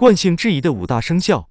惯性质疑的五大生肖。